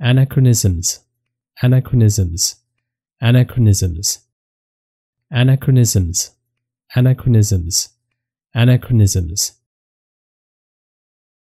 anachronisms, anachronisms, anachronisms, anachronisms, anachronisms, anachronisms,